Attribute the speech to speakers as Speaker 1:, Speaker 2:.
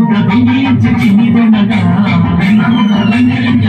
Speaker 1: ముద్ద బియ్యించి తినిదొండగా వెన్న ముద్ద లంగరించి